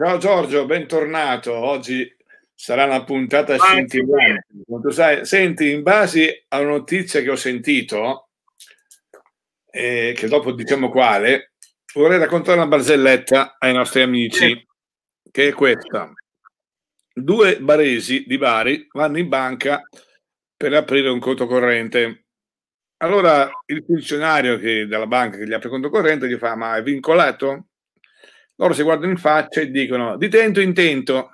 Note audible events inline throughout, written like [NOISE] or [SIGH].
Ciao Giorgio, bentornato. Oggi sarà una puntata scintilante. Tu sai, senti, in base a una notizia che ho sentito, eh, che dopo diciamo quale, vorrei raccontare una barzelletta ai nostri amici, che è questa. Due baresi di Bari vanno in banca per aprire un conto corrente. Allora il funzionario che, della banca che gli apre il conto corrente gli fa: Ma è vincolato? Loro si guardano in faccia e dicono: Di tento in tento.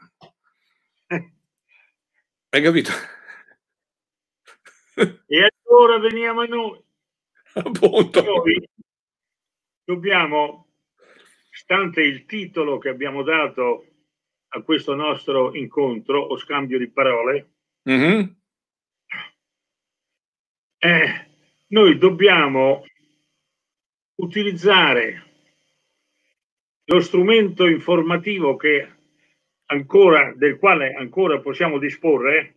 [LAUGHS] Hai capito? E allora veniamo a noi. Appunto. Noi dobbiamo, stante il titolo che abbiamo dato a questo nostro incontro o scambio di parole, mm-hmm. eh, noi dobbiamo utilizzare lo strumento informativo che ancora, del quale ancora possiamo disporre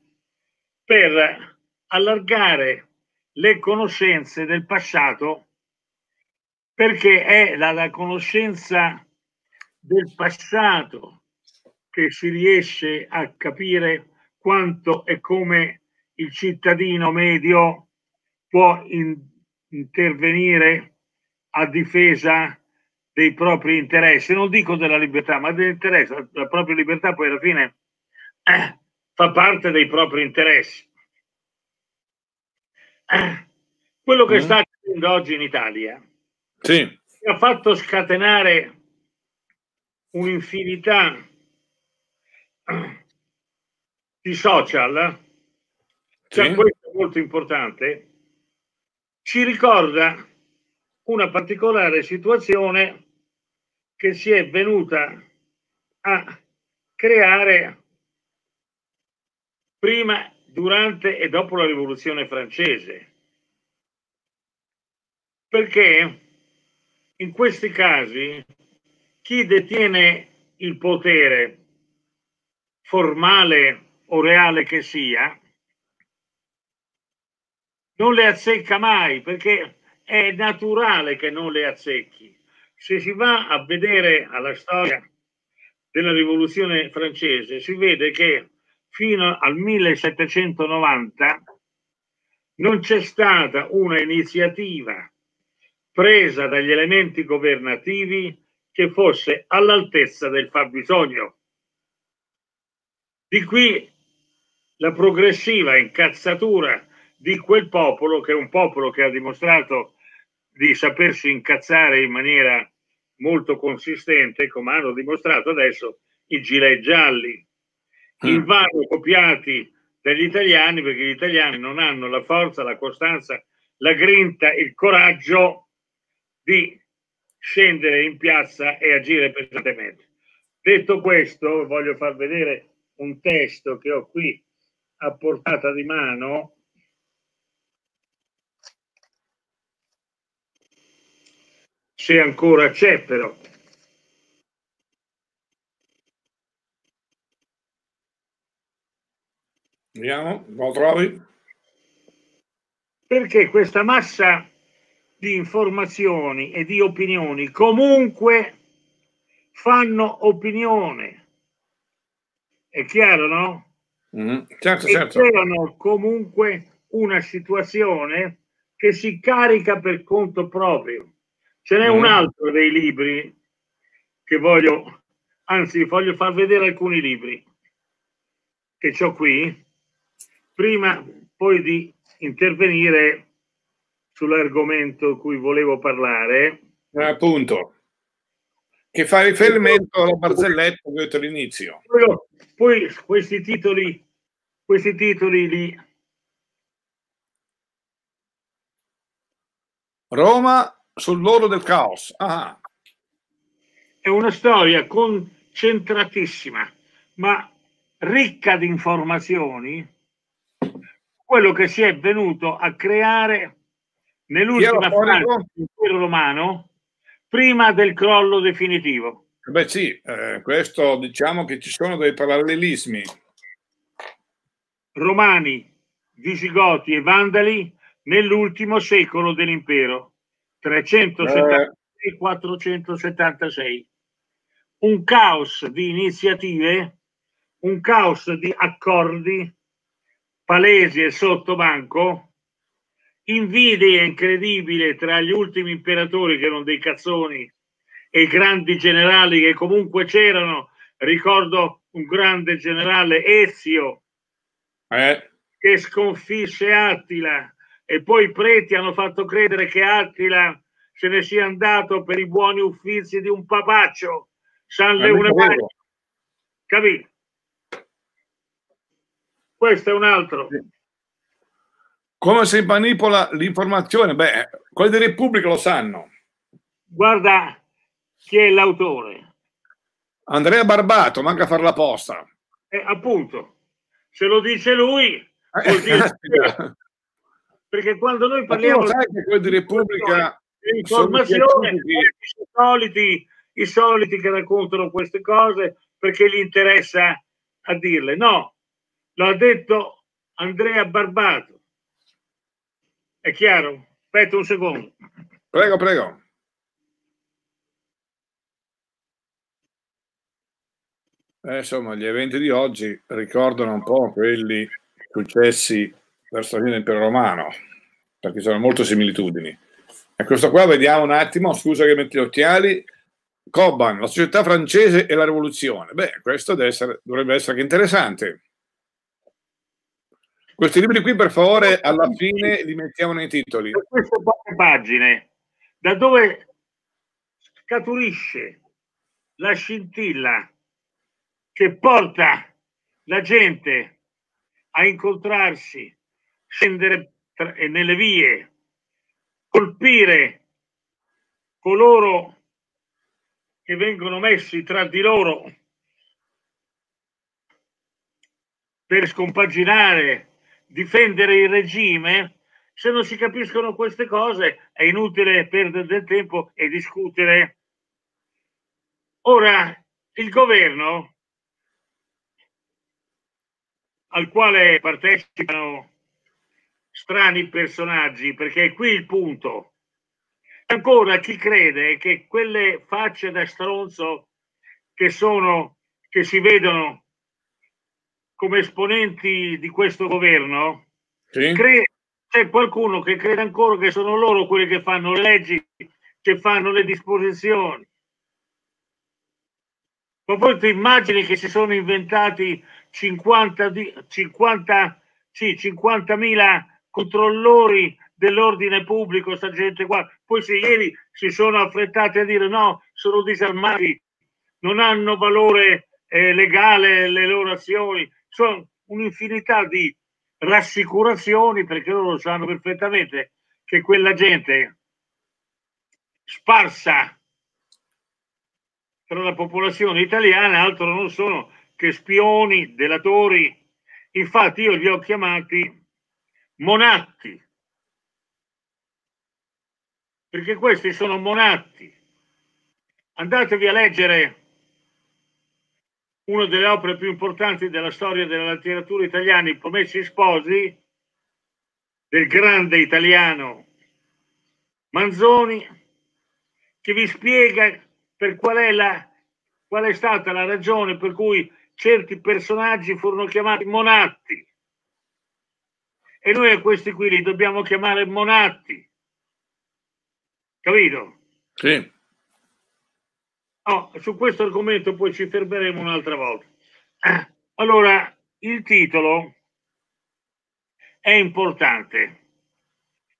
per allargare le conoscenze del passato perché è la, la conoscenza del passato che si riesce a capire quanto e come il cittadino medio può in, intervenire a difesa dei propri interessi, non dico della libertà, ma dell'interesse, la propria libertà poi alla fine eh, fa parte dei propri interessi. Eh, quello che mm. sta accadendo oggi in Italia sì. ha fatto scatenare un'infinità di social, cioè sì. questo è molto importante, ci ricorda una particolare situazione che si è venuta a creare prima, durante e dopo la rivoluzione francese. Perché in questi casi chi detiene il potere, formale o reale che sia, non le azzecca mai perché è naturale che non le azzecchi se si va a vedere alla storia della rivoluzione francese, si vede che fino al 1790 non c'è stata una iniziativa presa dagli elementi governativi che fosse all'altezza del fabbisogno. Di qui la progressiva incazzatura di quel popolo, che è un popolo che ha dimostrato di sapersi incazzare in maniera molto consistente, come hanno dimostrato adesso i gilet gialli, mm. invano copiati dagli italiani, perché gli italiani non hanno la forza, la costanza, la grinta, il coraggio di scendere in piazza e agire pesantemente. Detto questo, voglio far vedere un testo che ho qui a portata di mano se ancora c'è però. Vediamo, lo trovi? Perché questa massa di informazioni e di opinioni comunque fanno opinione. È chiaro, no? Mm, certo, e certo. creano comunque una situazione che si carica per conto proprio. Ce n'è mm. un altro dei libri che voglio, anzi voglio far vedere alcuni libri che ho qui, prima poi di intervenire sull'argomento cui volevo parlare. Eh, appunto, che fa riferimento alla barzelletta che ho detto all'inizio. Poi, poi questi titoli, questi titoli li Roma sull'oro del caos. Ah. È una storia concentratissima, ma ricca di informazioni, quello che si è venuto a creare nell'ultima fase dell'impero romano prima del crollo definitivo. Beh sì, eh, questo diciamo che ci sono dei parallelismi. Romani, Visigoti e Vandali nell'ultimo secolo dell'impero. 376 476. un caos di iniziative, un caos di accordi palesi e sottobanco, invidia incredibile tra gli ultimi imperatori che erano dei cazzoni e i grandi generali che comunque c'erano. Ricordo un grande generale Ezio eh. che sconfisse Attila e poi i preti hanno fatto credere che Attila se ne sia andato per i buoni uffizi di un papaccio San Leone Magno capito? questo è un altro come si manipola l'informazione? Beh, quelli di Repubblica lo sanno. Guarda chi è l'autore. Andrea Barbato, manca a fare la posta. Eh, appunto, se lo dice lui, eh, [LAUGHS] perché quando noi parliamo quelli di Repubblica informazione, i soliti, i soliti che raccontano queste cose perché gli interessa a dirle. No, l'ha detto Andrea Barbato. È chiaro? Aspetta un secondo. Prego, prego. Eh, insomma, gli eventi di oggi ricordano un po' quelli successi verso la fine dell'impero romano, perché sono molte similitudini. E questo qua vediamo un attimo, scusa che metti gli occhiali, Cobban, la società francese e la rivoluzione. Beh, questo essere, dovrebbe essere interessante. Questi libri qui, per favore, alla fine li mettiamo nei titoli. Queste poche pagine, da dove scaturisce la scintilla che porta la gente a incontrarsi, scendere nelle vie, colpire coloro che vengono messi tra di loro per scompaginare, difendere il regime, se non si capiscono queste cose è inutile perdere del tempo e discutere. Ora, il governo al quale partecipano strani personaggi, perché qui il punto. Ancora chi crede che quelle facce da stronzo che sono, che si vedono come esponenti di questo governo, sì. crede, c'è qualcuno che crede ancora che sono loro quelli che fanno le leggi, che fanno le disposizioni. Ma poi ti immagini che si sono inventati 50, 50, sì, 50.000 controllori dell'ordine pubblico, sta gente qua. Poi se ieri si sono affrettati a dire no, sono disarmati, non hanno valore eh, legale le loro azioni, sono un'infinità di rassicurazioni perché loro sanno perfettamente che quella gente sparsa tra la popolazione italiana altro non sono che spioni, delatori. Infatti io li ho chiamati monatti, perché questi sono monatti. Andatevi a leggere una delle opere più importanti della storia della letteratura italiana, I Promessi Sposi, del grande italiano Manzoni, che vi spiega per qual è, la, qual è stata la ragione per cui certi personaggi furono chiamati monatti e noi a questi qui li dobbiamo chiamare monatti. Capito? Sì. Oh, su questo argomento poi ci fermeremo un'altra volta. Allora, il titolo è importante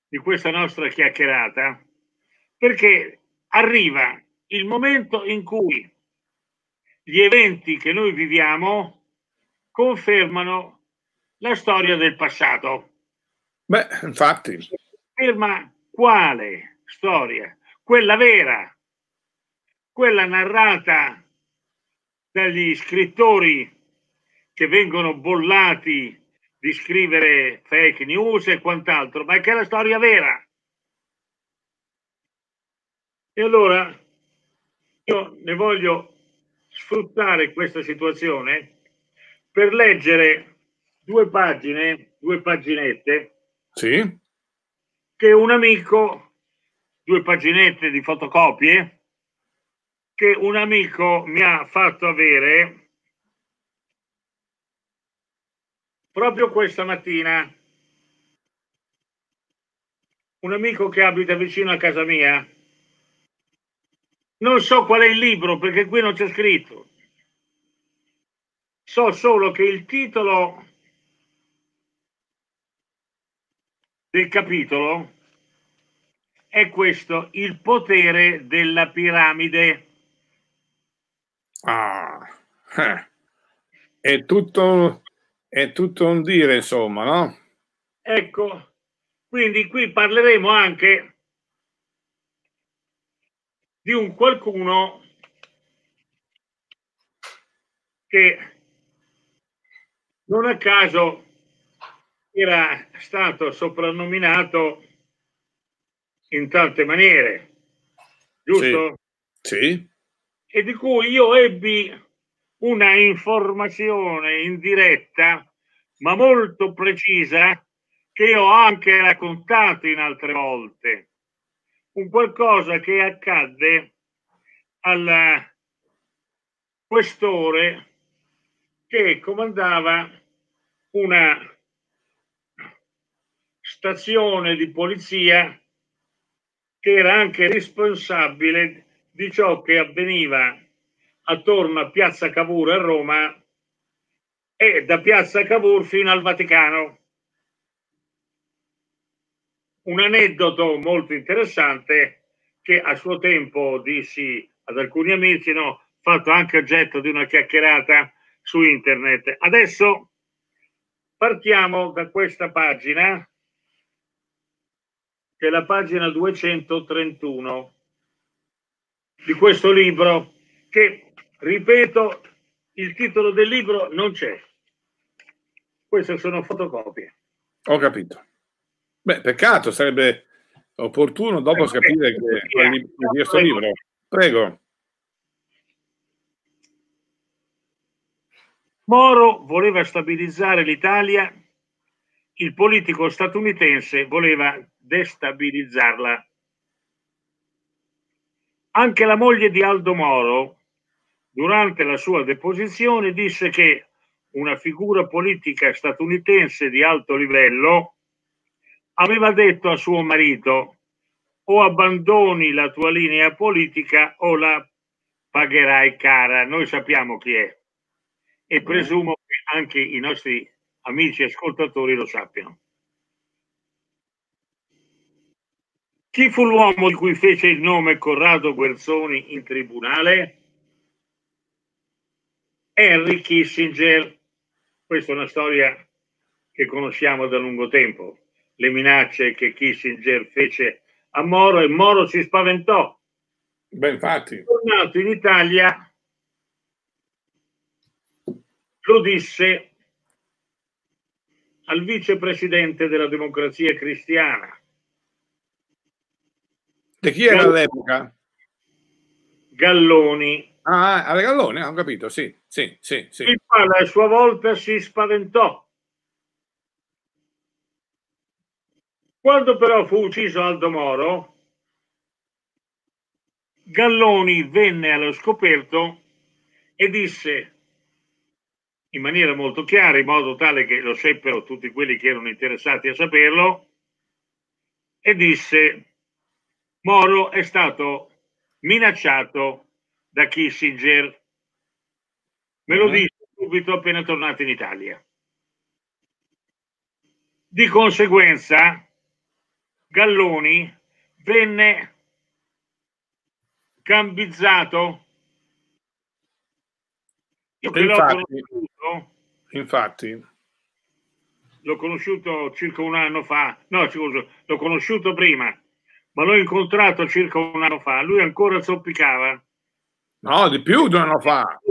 di questa nostra chiacchierata perché arriva il momento in cui gli eventi che noi viviamo confermano la storia del passato. Beh, infatti. Conferma quale storia? Quella vera, quella narrata dagli scrittori che vengono bollati di scrivere fake news e quant'altro, ma è che è la storia vera. E allora io ne voglio sfruttare questa situazione per leggere due pagine, due paginette, sì. che un amico, due paginette di fotocopie, che un amico mi ha fatto avere proprio questa mattina. Un amico che abita vicino a casa mia. Non so qual è il libro perché qui non c'è scritto. So solo che il titolo del capitolo è questo, il potere della piramide. Ah, eh. è, tutto, è tutto un dire, insomma, no? Ecco, quindi qui parleremo anche di un qualcuno che non a caso era stato soprannominato in tante maniere, giusto? Sì. sì. E di cui io ebbi una informazione indiretta, ma molto precisa, che ho anche raccontato in altre volte. Un qualcosa che accadde al questore che comandava una stazione di polizia che era anche responsabile di ciò che avveniva attorno a Piazza Cavour a Roma e da Piazza Cavour fino al Vaticano. Un aneddoto molto interessante che a suo tempo dissi ad alcuni amici, no, fatto anche oggetto di una chiacchierata su internet. Adesso partiamo da questa pagina che è la pagina 231 di questo libro che, ripeto, il titolo del libro non c'è. Queste sono fotocopie. Ho capito. Beh, peccato, sarebbe opportuno dopo eh, capire che di questo libro. Prego. Moro voleva stabilizzare l'Italia, il politico statunitense voleva destabilizzarla. Anche la moglie di Aldo Moro, durante la sua deposizione, disse che una figura politica statunitense di alto livello aveva detto a suo marito o abbandoni la tua linea politica o la pagherai cara. Noi sappiamo chi è e presumo che anche i nostri amici ascoltatori lo sappiano. Chi fu l'uomo di cui fece il nome Corrado Guerzoni in tribunale? Henry Kissinger. Questa è una storia che conosciamo da lungo tempo. Le minacce che Kissinger fece a Moro e Moro si spaventò. Beh, infatti. Tornato in Italia, lo disse al vicepresidente della democrazia cristiana, e chi era all'epoca? Galloni. Ah, era Galloni, ho capito, sì, sì, sì, sì. Il quale a sua volta si spaventò. Quando però fu ucciso Aldo Moro, Galloni venne allo scoperto e disse in maniera molto chiara, in modo tale che lo seppero tutti quelli che erano interessati a saperlo, e disse Moro è stato minacciato da Kissinger. Me lo disse subito appena tornato in Italia. Di conseguenza, Galloni venne cambizzato. Io che infatti, l'ho conosciuto, infatti, l'ho conosciuto circa un anno fa, no, scusa, l'ho conosciuto prima ma l'ho incontrato circa un anno fa, lui ancora zoppicava. No, di più di un anno fa.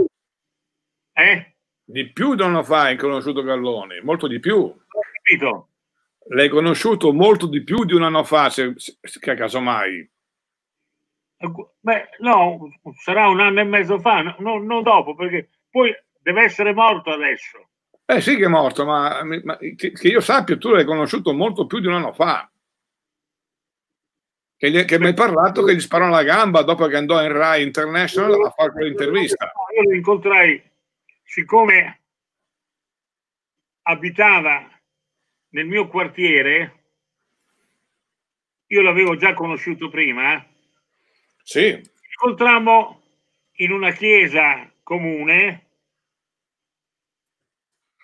Eh? Di più di un anno fa hai conosciuto Galloni, molto di più. Ho capito. L'hai conosciuto molto di più di un anno fa, se, se, che casomai. Beh, no, sarà un anno e mezzo fa, no, non dopo, perché poi deve essere morto adesso. Eh sì che è morto, ma, ma che, che io sappia tu l'hai conosciuto molto più di un anno fa. che, gli, che mi hai parlato che gli sparò la gamba dopo che andò in Rai International a fare quell'intervista. Io lo incontrai, siccome abitava nel mio quartiere, io l'avevo già conosciuto prima. Sì. Incontrammo in una chiesa comune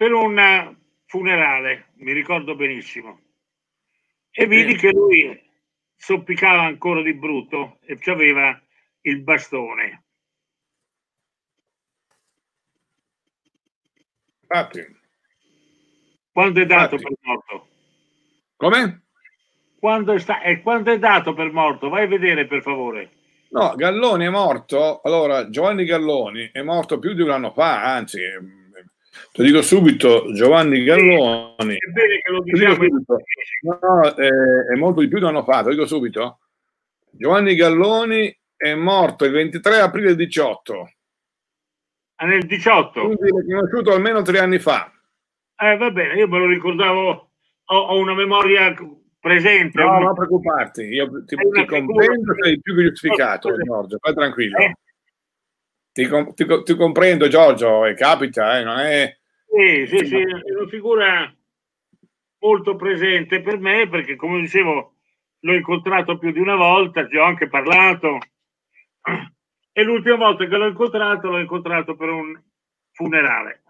per un funerale, mi ricordo benissimo. E vidi che lui soppicava ancora di brutto e aveva il bastone. Infatti. Quanto è dato Infatti. per morto? Come? Quando è, sta- e quanto è dato per morto? Vai a vedere per favore. No, Galloni è morto. Allora, Giovanni Galloni è morto più di un anno fa, anzi, ti dico subito, Giovanni Galloni. È bene che lo diciamo. No, è, è molto di più di un anno fa, lo dico subito. Giovanni Galloni è morto il 23 aprile 18. Ah, nel 18? Quindi l'ho conosciuto almeno tre anni fa. Eh, va bene, io me lo ricordavo, ho, ho una memoria presente. No, non preoccuparti, io ti, ti comprendo, sei più che giustificato, [LAUGHS] Giorgio, vai tranquillo. Eh? Ti, ti, ti, comprendo, Giorgio, e capita, eh, non è... Sì, sì, sì, è una figura molto presente per me perché, come dicevo, l'ho incontrato più di una volta, ci ho anche parlato. E l'ultima volta che l'ho incontrato, l'ho incontrato per un funerale.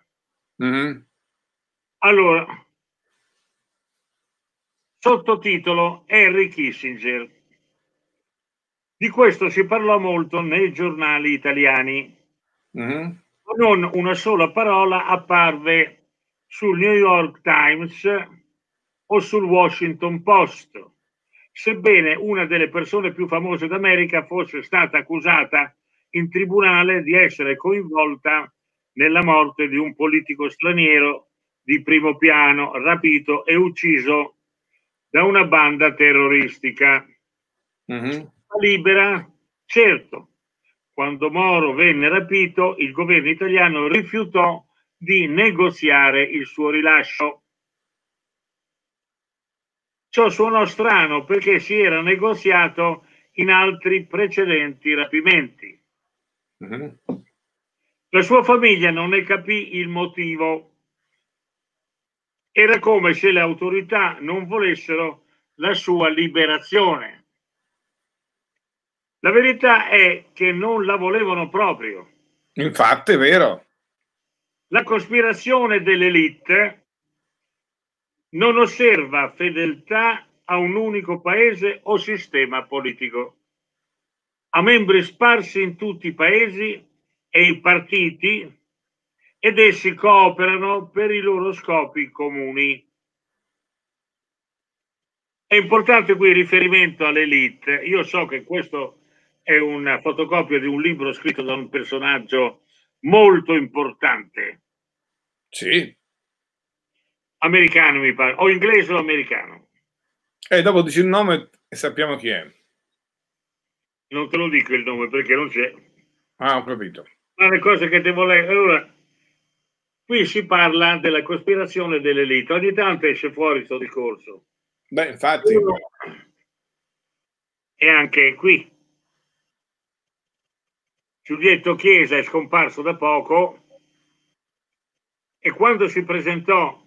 Mm-hmm. Allora, sottotitolo Henry Kissinger. Di questo si parlò molto nei giornali italiani. Mm-hmm. Non una sola parola apparve sul New York Times o sul Washington Post, sebbene una delle persone più famose d'America fosse stata accusata in tribunale di essere coinvolta nella morte di un politico straniero di primo piano rapito e ucciso da una banda terroristica. Mm-hmm. Libera, certo, quando Moro venne rapito, il governo italiano rifiutò di negoziare il suo rilascio. Ciò suonò strano perché si era negoziato in altri precedenti rapimenti. Mm-hmm. La sua famiglia non ne capì il motivo era come se le autorità non volessero la sua liberazione. La verità è che non la volevano proprio. Infatti è vero. La cospirazione dell'elite non osserva fedeltà a un unico paese o sistema politico. Ha membri sparsi in tutti i paesi e i partiti ed essi cooperano per i loro scopi comuni. È importante qui il riferimento all'elite. Io so che questo è una fotocopia di un libro scritto da un personaggio molto importante. Sì. Americano mi pare, o inglese o americano. E eh, dopo dici il nome e sappiamo chi è. Non te lo dico il nome perché non c'è. Ah, ho capito. Ma le cose che devo leggere. Allora, Qui si parla della cospirazione dell'elite, ogni tanto esce fuori questo discorso. Beh, infatti. E anche qui. Giulietto Chiesa è scomparso da poco e quando si presentò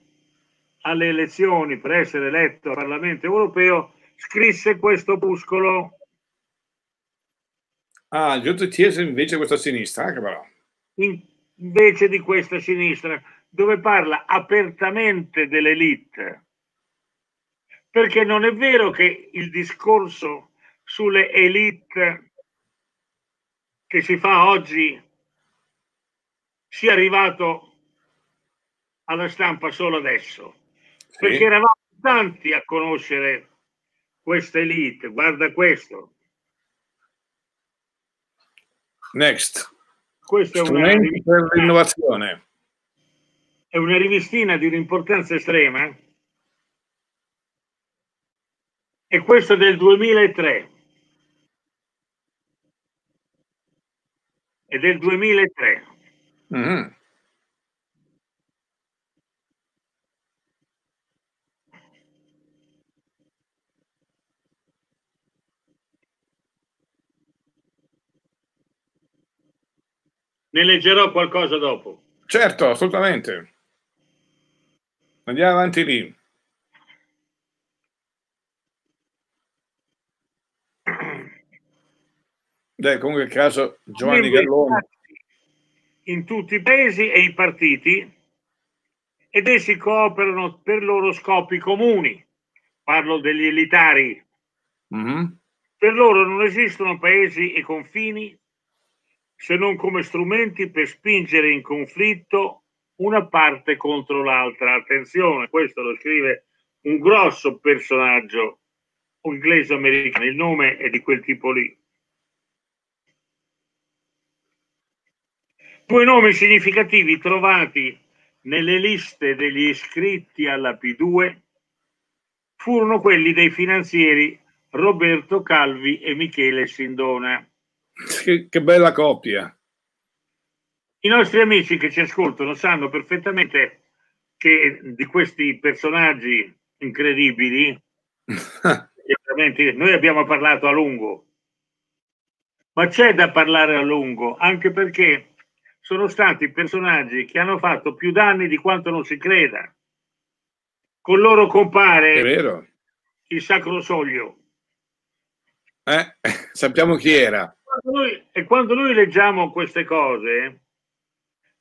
alle elezioni per essere eletto al Parlamento europeo scrisse questo opuscolo. Ah, Giulietto Chiesa invece questa sinistra, che però. In, invece di questa sinistra, dove parla apertamente dell'elite. Perché non è vero che il discorso sulle elite che si fa oggi sia arrivato alla stampa solo adesso. Sì. Perché eravamo tanti a conoscere questa elite. Guarda questo. Next. Questa è una, per l'innovazione. È una rivistina di un'importanza estrema. E questo del 2003. è del 2003. Mm. Mm-hmm. Ne leggerò qualcosa dopo. Certo, assolutamente. Andiamo avanti lì. Dai, comunque il caso Giovanni Galloni. In tutti i paesi e i partiti ed essi cooperano per loro scopi comuni. Parlo degli elitari. Mm-hmm. Per loro non esistono paesi e confini se non come strumenti per spingere in conflitto una parte contro l'altra. Attenzione, questo lo scrive un grosso personaggio inglese americano, il nome è di quel tipo lì. Due nomi significativi trovati nelle liste degli iscritti alla P2 furono quelli dei finanzieri Roberto Calvi e Michele Sindona. Che, che bella coppia! I nostri amici che ci ascoltano sanno perfettamente che di questi personaggi incredibili, [LAUGHS] noi abbiamo parlato a lungo, ma c'è da parlare a lungo anche perché sono stati personaggi che hanno fatto più danni di quanto non si creda. Con loro compare il Sacro Soglio. Eh, [LAUGHS] sappiamo chi era. Quando noi, e quando noi leggiamo queste cose,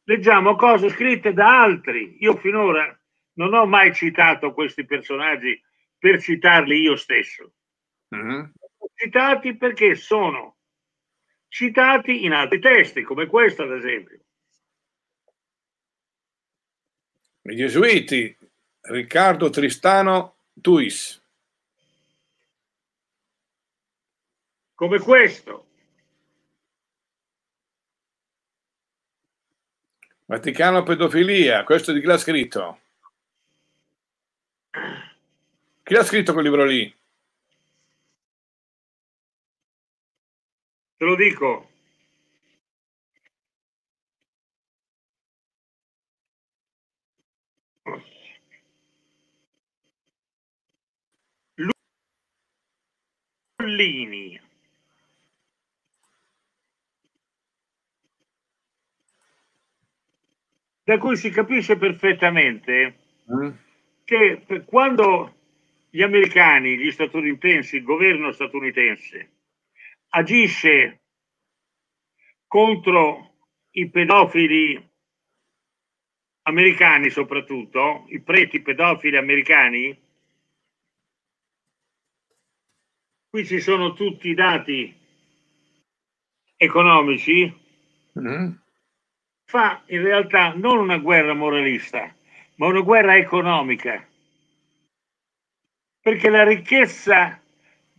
leggiamo cose scritte da altri. Io finora non ho mai citato questi personaggi per citarli io stesso. Uh-huh. Citati perché sono citati in altri testi, come questo ad esempio. I gesuiti, Riccardo Tristano Tuis. Come questo. Vaticano pedofilia, questo di chi l'ha scritto? Chi l'ha scritto quel libro lì? Te lo dico. Lullini. Da cui si capisce perfettamente mm. che quando gli americani, gli statunitensi, il governo statunitense agisce contro i pedofili americani soprattutto, i preti pedofili americani, qui ci sono tutti i dati economici, mm. fa in realtà non una guerra moralista, ma una guerra economica. Perché la ricchezza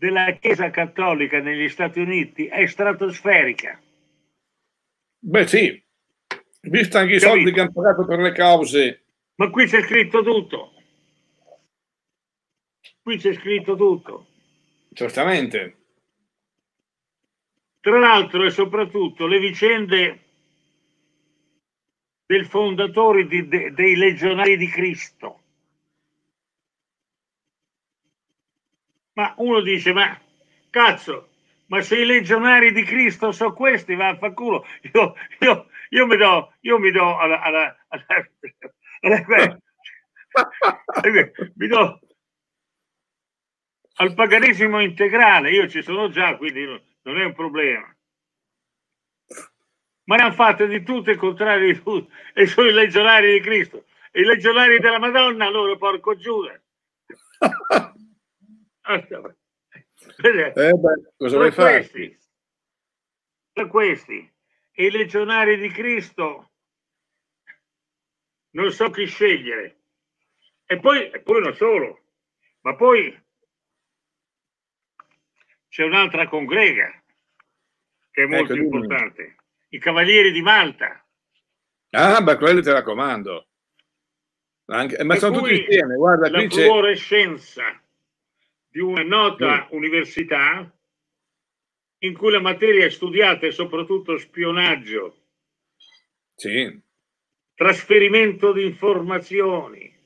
della Chiesa Cattolica negli Stati Uniti è stratosferica. Beh sì, visto anche i Capito? soldi che hanno pagato per le cause. Ma qui c'è scritto tutto. Qui c'è scritto tutto. Certamente. Tra l'altro e soprattutto le vicende del fondatore di, de, dei legionari di Cristo Ma uno dice, ma cazzo, ma se i legionari di Cristo sono questi, va a culo. Io, io, io mi do, io mi do alla, alla, alla, alla mi do al paganesimo integrale, io ci sono già, quindi non è un problema. Ma ne hanno fatte di tutto il contrario di tutto, e sono i legionari di Cristo. I legionari della Madonna, loro porco Giuda. [LAUGHS] Eh beh, cosa vuoi fare? Tra questi, i legionari di Cristo, non so chi scegliere. E poi, e poi non solo, ma poi c'è un'altra congrega che è molto ecco, importante, i Cavalieri di Malta. Ah, beh, quelli te la comando. Anche, ma e sono tutti insieme, guarda, la fluorescenza di una nota sì. università in cui la materia è studiata è soprattutto spionaggio, sì. trasferimento di informazioni,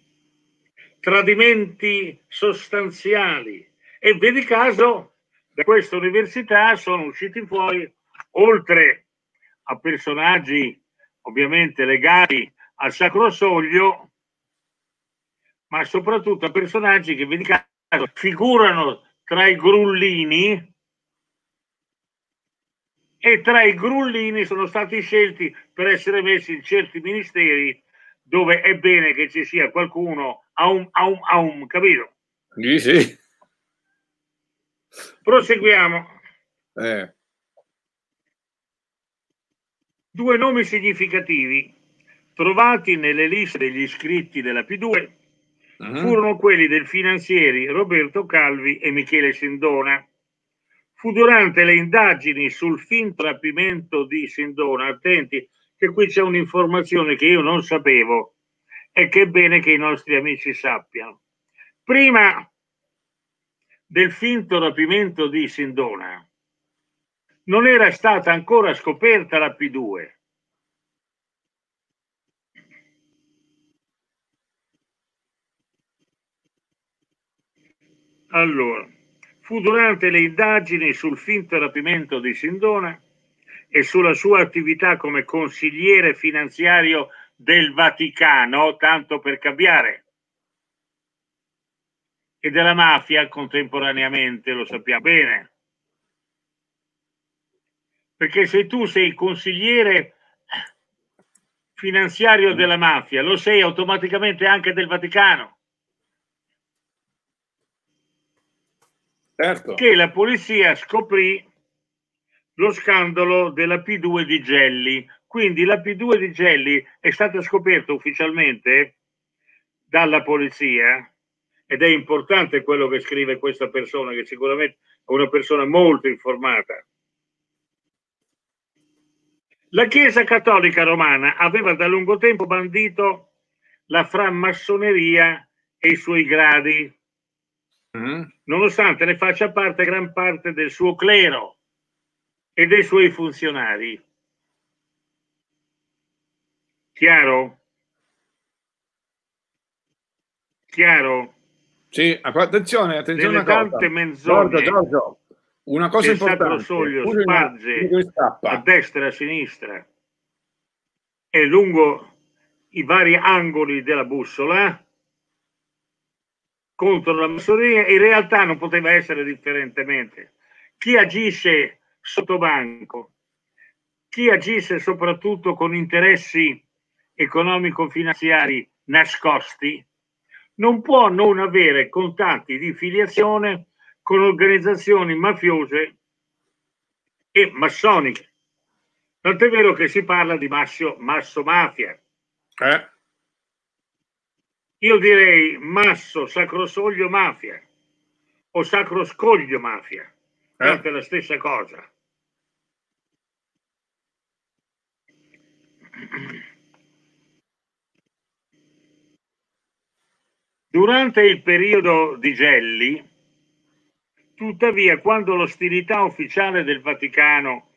tradimenti sostanziali e vedi caso da questa università sono usciti fuori oltre a personaggi ovviamente legati al Sacro Soglio, ma soprattutto a personaggi che, vedi caso, figurano tra i grullini e tra i grullini sono stati scelti per essere messi in certi ministeri dove è bene che ci sia qualcuno a un, a un, a un capito? Sì, sì. Proseguiamo. Eh. Due nomi significativi trovati nelle liste degli iscritti della P2 uh-huh. furono quelli del finanzieri Roberto Calvi e Michele Sindona. Fu durante le indagini sul finto rapimento di Sindona, attenti che qui c'è un'informazione che io non sapevo e che è bene che i nostri amici sappiano. Prima del finto rapimento di Sindona non era stata ancora scoperta la P2. Allora, fu durante le indagini sul finto rapimento di Sindona e sulla sua attività come consigliere finanziario del Vaticano, tanto per cambiare, e della mafia contemporaneamente, lo sappiamo bene. Perché se tu sei consigliere finanziario della mafia, lo sei automaticamente anche del Vaticano. Certo. Che la polizia scoprì lo scandalo della P2 di Gelli. Quindi la P2 di Gelli è stata scoperta ufficialmente dalla polizia ed è importante quello che scrive questa persona, che sicuramente è una persona molto informata. La Chiesa Cattolica Romana aveva da lungo tempo bandito la framassoneria e i suoi gradi, mm. nonostante ne faccia parte gran parte del suo clero e dei suoi funzionari. Chiaro? Chiaro? Sì, attenzione, attenzione Delle tante cosa. menzogne. Giorgio, Giorgio, una cosa importante. Soglio sparge a destra e a sinistra e lungo i vari angoli della bussola contro la massoneria, in realtà non poteva essere differentemente. Chi agisce sotto banco, chi agisce soprattutto con interessi economico-finanziari nascosti, non può non avere contatti di filiazione con organizzazioni mafiose e massoniche. Tant'è vero che si parla di masso, masso mafia. Eh? Io direi masso sacrosoglio mafia o sacroscoglio mafia. Eh? È la stessa cosa. Durante il periodo di Gelli, tuttavia, quando l'ostilità ufficiale del Vaticano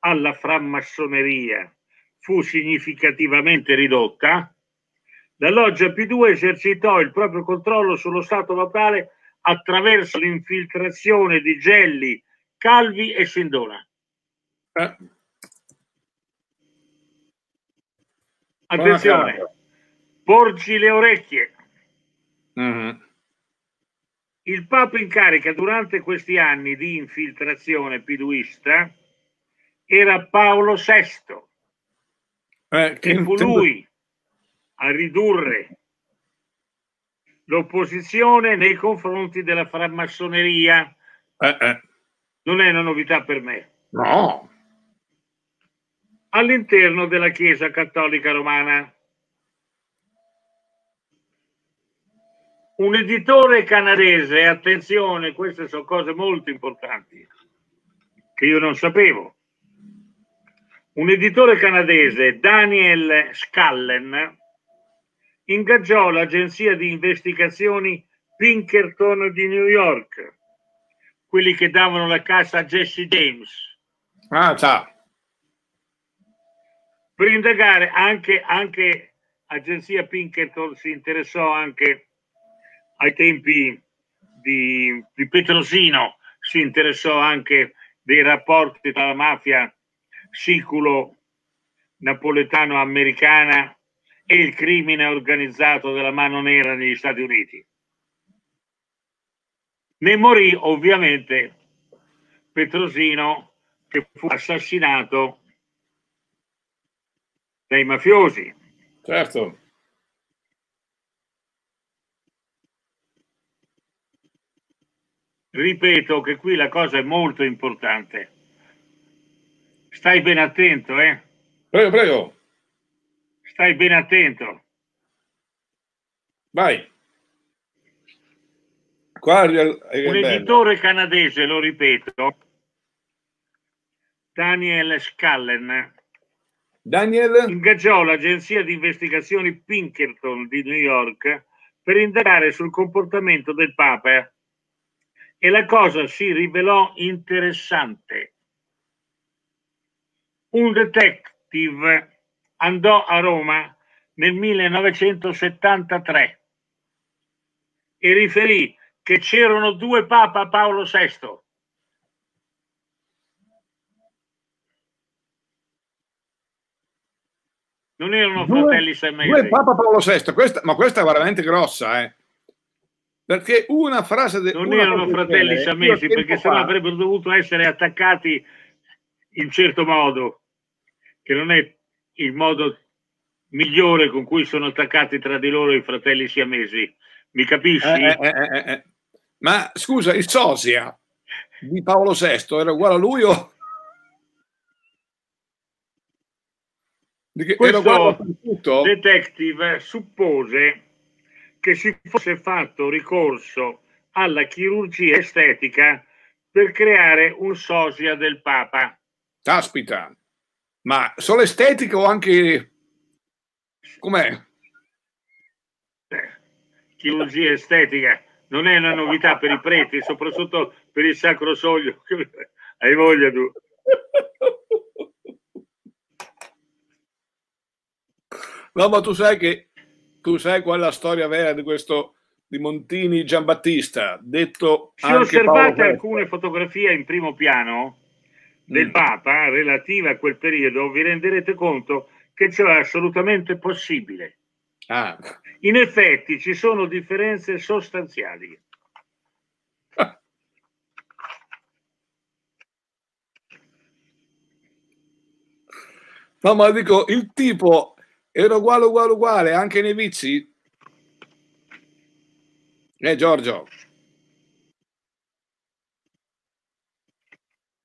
alla framassoneria fu significativamente ridotta, la loggia P2 esercitò il proprio controllo sullo Stato papale attraverso l'infiltrazione di Gelli, Calvi e Sindona. Eh. Attenzione, porgi le orecchie. Mm-hmm. Il Papa in carica durante questi anni di infiltrazione piduista era Paolo VI. Eh, che fu lui a ridurre l'opposizione nei confronti della framassoneria. Eh, eh. Non è una novità per me. No. All'interno della Chiesa Cattolica Romana. Un editore canadese, attenzione, queste sono cose molto importanti che io non sapevo. Un editore canadese, Daniel Scallen, ingaggiò l'agenzia di investigazioni Pinkerton di New York, quelli che davano la cassa a Jesse James. Ah, ciao. Per indagare anche, anche agenzia Pinkerton si interessò anche ai tempi di, di Petrosino si interessò anche dei rapporti tra la mafia siculo napoletano-americana e il crimine organizzato della mano nera negli Stati Uniti. Ne morì ovviamente Petrosino che fu assassinato dai mafiosi. Certo. Ripeto che qui la cosa è molto importante. Stai ben attento, eh? Prego, prego. Stai ben attento. Vai. Guardi, Un editore canadese, lo ripeto, Daniel Scallen, Daniel? ingaggiò l'agenzia di investigazioni Pinkerton di New York per indagare sul comportamento del Papa e la cosa si rivelò interessante. Un detective andò a Roma nel 1973 e riferì che c'erano due Papa Paolo VI. Non erano Due- fratelli siamesi. Due Papa Paolo VI, questa, ma questa è veramente grossa, eh. Perché una frase de, non erano fratelli del tempo perché sennò avrebbero dovuto essere attaccati in certo modo, che non è il modo migliore con cui sono attaccati tra di loro i fratelli siamesi. Mi capisci? Eh, eh, eh, eh, eh. Ma scusa, il sosia di Paolo VI era uguale a lui o... Questo detective suppose che si fosse fatto ricorso alla chirurgia estetica per creare un sosia del Papa. Caspita. Ma solo estetica o anche... Com'è? Chirurgia estetica non è una novità per i preti, soprattutto per il Sacro Soglio. Hai voglia tu? No, ma tu sai che tu sai qual è la storia vera di questo di Montini Giambattista, detto Se anche osservate alcune fotografie in primo piano del Mm. Papa relative a quel periodo, vi renderete conto che ciò è assolutamente possibile. Ah. In effetti ci sono differenze sostanziali. No, ma dico, il tipo era uguale, uguale, uguale, anche nei vizi? Eh, Giorgio.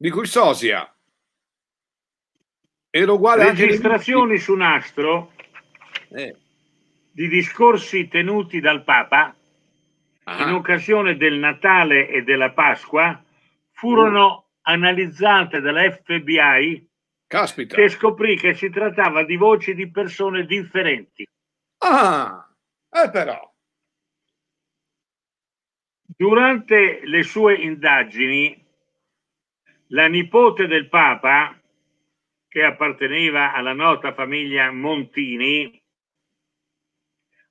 Dico il sosia. Era uguale Registrazioni su nastro? Eh. di discorsi tenuti dal Papa Ah, in occasione del Natale e della Pasqua furono analizzate dalla FBI caspita. che scoprì che si trattava di voci di persone differenti. Ah, eh però. Durante le sue indagini, la nipote del Papa, che apparteneva alla nota famiglia Montini,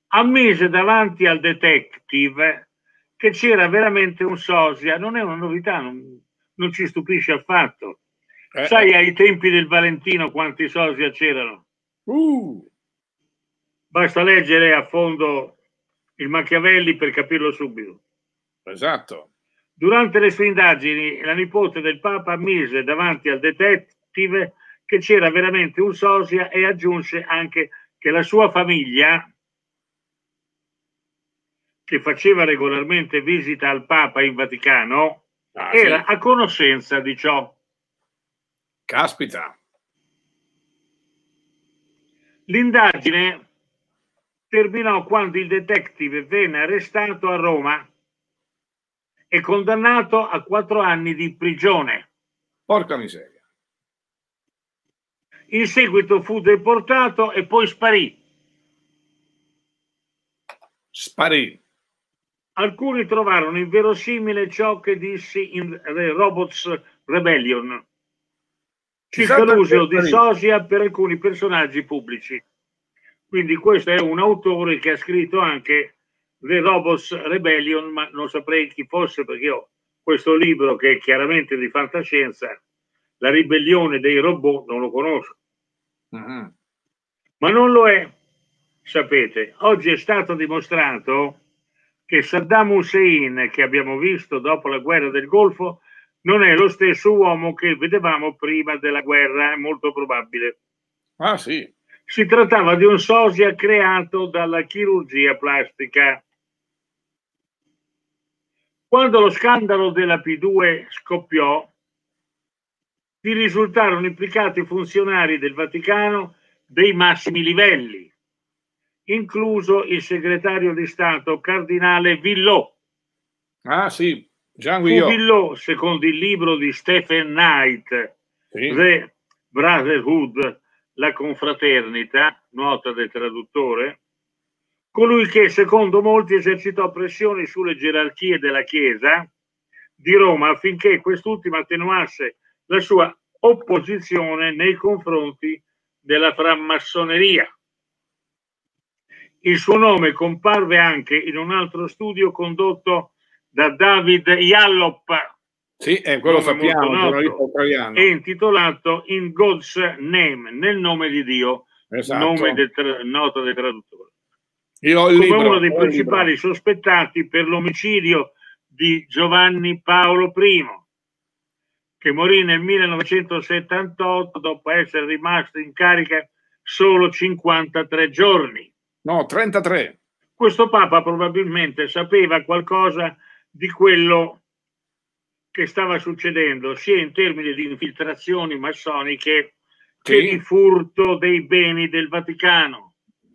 ammise davanti al detective che c'era veramente un sosia. Non è una novità, non, non ci stupisce affatto. Eh, Sai ai tempi del Valentino quanti sosia c'erano? uh, Basta leggere a fondo il Machiavelli per capirlo subito. esatto. Durante le sue indagini, la nipote del Papa mise davanti al detective che c'era veramente un sosia e aggiunse anche che la sua famiglia, che faceva regolarmente visita al Papa in Vaticano, Ah, sì. era a conoscenza di ciò. Caspita. L'indagine terminò quando il detective venne arrestato a Roma e condannato a quattro anni di prigione. Porca miseria. In seguito fu deportato e poi sparì. Sparì. Alcuni trovarono inverosimile ciò che dissi in The Robots Rebellion, circa Esatto, l'uso di sosia per alcuni personaggi pubblici. Quindi questo è un autore che ha scritto anche The Robots Rebellion, ma non saprei chi fosse perché ho questo libro che è chiaramente di fantascienza, La ribellione dei robot, non lo conosco. Mm-hmm. Ma non lo è. Sapete, oggi è stato dimostrato che Saddam Hussein, che abbiamo visto dopo la guerra del Golfo, non è lo stesso uomo che vedevamo prima della guerra, è molto probabile. Ah sì. Si trattava di un sosia creato dalla chirurgia plastica. Quando lo scandalo della P2 scoppiò, vi risultarono implicati funzionari del Vaticano dei massimi livelli, incluso il segretario di Stato cardinale Villot. Ah sì, Jean Villot, secondo il libro di Stephen Knight, sì. The Brotherhood, la confraternita, nota del traduttore, colui che secondo molti esercitò pressioni sulle gerarchie della Chiesa di Roma affinché quest'ultima attenuasse la sua opposizione nei confronti della framassoneria. Il suo nome comparve anche in un altro studio condotto da David Yallop, sì, è quello sappiamo, noto, è intitolato In God's Name, nel nome di Dio, esatto. nome del noto del traduttore. Io come libro, uno dei principali sospettati per l'omicidio di Giovanni Paolo I, che morì nel 1978 dopo essere rimasto in carica solo 53 giorni. No, 33. Questo Papa probabilmente sapeva qualcosa di quello che stava succedendo, sia in termini di infiltrazioni massoniche sì. che di furto dei beni del Vaticano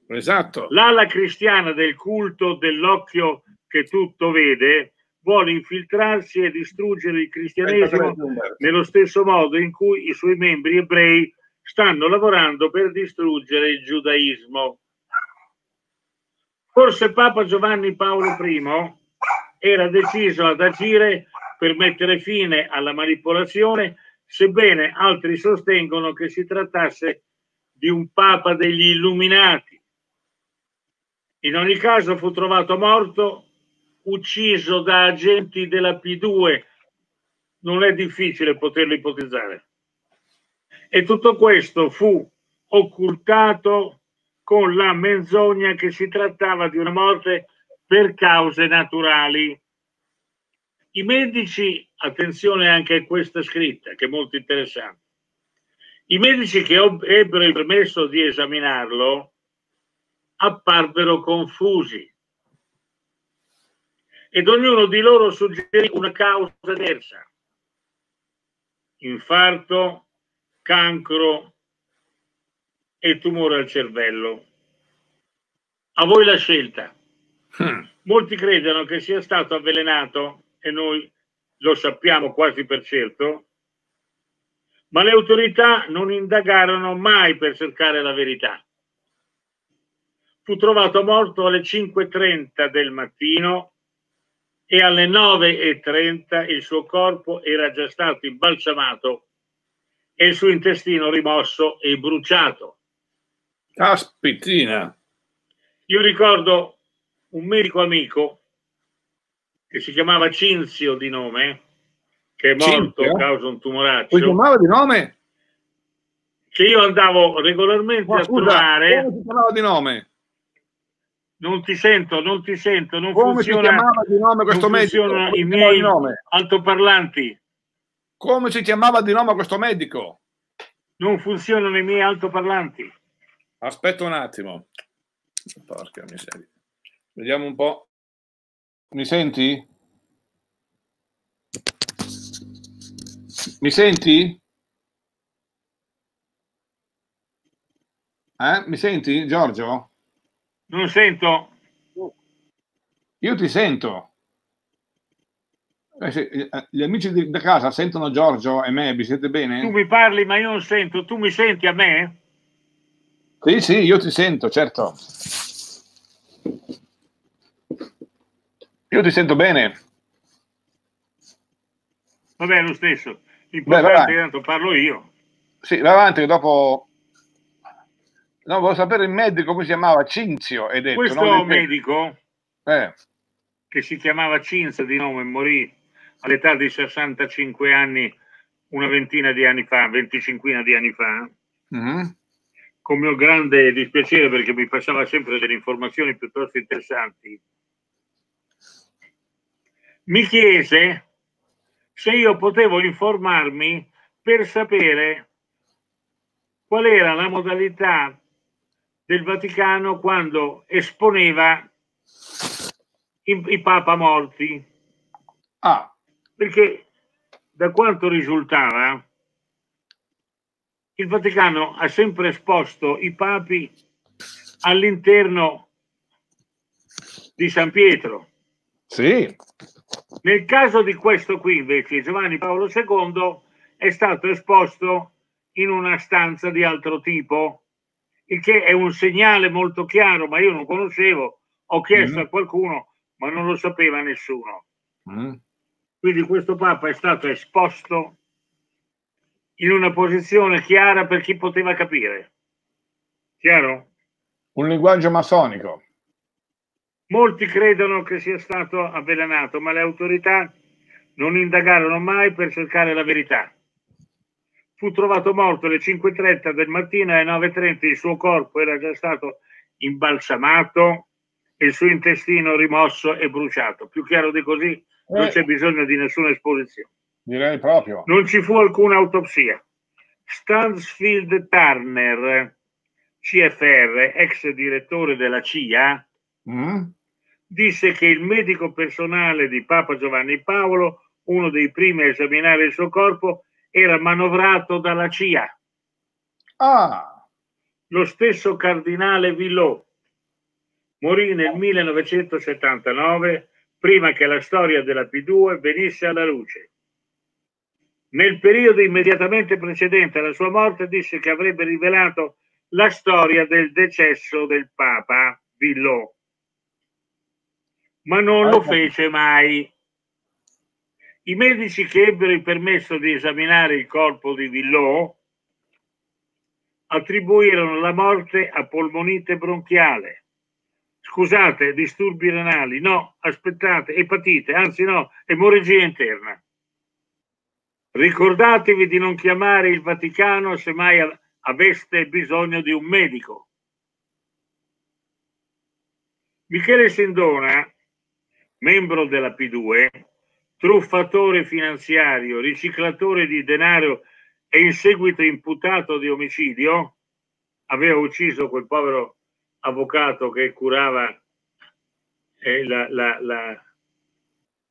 Esatto. L'ala cristiana del culto dell'occhio che tutto vede vuole infiltrarsi e distruggere il cristianesimo nello stesso modo in cui i suoi membri ebrei stanno lavorando per distruggere il giudaismo. Forse Papa Giovanni Paolo I era deciso ad agire per mettere fine alla manipolazione, sebbene altri sostengono che si trattasse di un Papa degli Illuminati in ogni caso fu trovato morto, ucciso da agenti della P2. Non è difficile poterlo ipotizzare. E tutto questo fu occultato con la menzogna che si trattava di una morte per cause naturali. I medici, attenzione anche a questa scritta che è molto interessante, i medici che ebbero il permesso di esaminarlo apparvero confusi ed ognuno di loro suggerì una causa diversa. Infarto, cancro e tumore al cervello. A voi la scelta. Hmm. Molti credono che sia stato avvelenato e noi lo sappiamo quasi per certo, ma le autorità non indagarono mai per cercare la verità fu trovato morto alle 5.30 del mattino e alle 9.30 il suo corpo era già stato imbalsamato e il suo intestino rimosso e bruciato. Caspitina! Io ricordo un medico amico che si chiamava Cinzio di nome, che è morto Cinzio? a causa di un tumoraccio. Si chiamava di nome? Che io andavo regolarmente a scusa, trovare. Come si chiamava di nome? Non ti sento, non ti sento, non Come funziona. si chiamava di nome questo medico? I miei altoparlanti. Come si chiamava di nome questo medico? Non funzionano i miei altoparlanti. Aspetta un attimo. Porca miseria. Vediamo un po'. Mi senti? Mi senti? Eh? Mi senti, Giorgio? Non sento. Io ti sento. Eh, se, eh, gli amici di, da casa sentono Giorgio e me, vi siete bene? Tu mi parli ma io non sento, tu mi senti a me? Sì, sì, io ti sento, certo. Io ti sento bene. Vabbè, lo stesso. L'importante è che tanto parlo io. Sì, va avanti, dopo No, volevo sapere il medico come si chiamava, Cinzio. Detto, Questo no? medico, eh. che si chiamava Cinzio di nome, morì all'età di 65 anni, una ventina di anni fa, 25 di anni fa, mm-hmm. con mio grande dispiacere perché mi passava sempre delle informazioni piuttosto interessanti, mi chiese se io potevo informarmi per sapere qual era la modalità del Vaticano quando esponeva i, i papa morti. Ah. Perché da quanto risultava, il Vaticano ha sempre esposto i papi all'interno di San Pietro. Sì. Nel caso di questo qui, invece, Giovanni Paolo II è stato esposto in una stanza di altro tipo, il che è un segnale molto chiaro, ma io non conoscevo, ho chiesto mm. a qualcuno, ma non lo sapeva nessuno. Mm. Quindi questo Papa è stato esposto in una posizione chiara per chi poteva capire. Chiaro? Un linguaggio massonico. Molti credono che sia stato avvelenato, ma le autorità non indagarono mai per cercare la verità. Fu trovato morto alle 5.30 del mattino e alle 9.30 il suo corpo era già stato imbalsamato e il suo intestino rimosso e bruciato. Più chiaro di così eh. non c'è bisogno di nessuna esposizione. Direi proprio. Non ci fu alcuna autopsia. Stansfield Turner, CFR, ex direttore della CIA, mm. disse che il medico personale di Papa Giovanni Paolo, uno dei primi a esaminare il suo corpo, era manovrato dalla CIA. Ah. Lo stesso cardinale Villot morì nel 1979 prima che la storia della P2 venisse alla luce. Nel periodo immediatamente precedente alla sua morte disse che avrebbe rivelato la storia del decesso del Papa Villot, ma non lo fece mai. I medici che ebbero il permesso di esaminare il corpo di Villot attribuirono la morte a polmonite bronchiale. Scusate, disturbi renali, no, aspettate, epatite, anzi no, emorragia interna. Ricordatevi di non chiamare il Vaticano se mai aveste bisogno di un medico. Michele Sindona, membro della P2, truffatore finanziario, riciclatore di denaro e in seguito imputato di omicidio, aveva ucciso quel povero avvocato che curava eh, la, la, la,